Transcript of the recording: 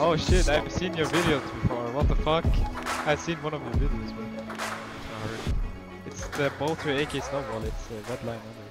Oh shit, I've seen your videos before. What the fuck? I've seen one of your videos, but It's the Bolter AK snowball, it's uh, red line under,